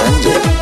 咱有